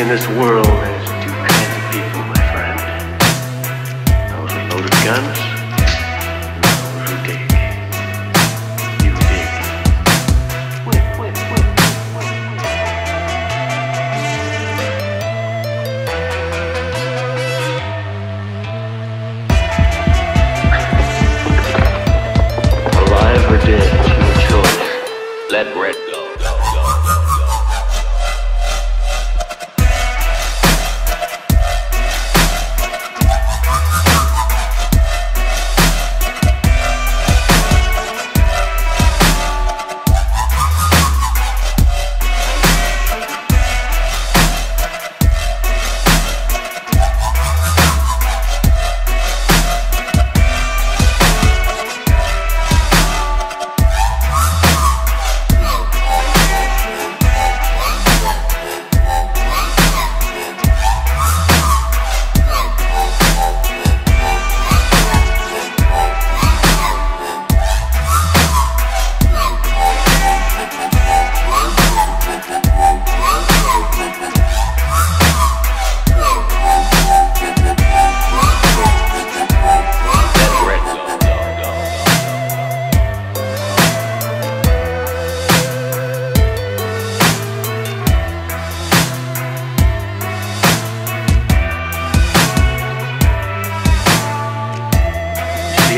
in this world, there's two kinds of people, my friend. Those with loaded guns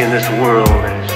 in this world.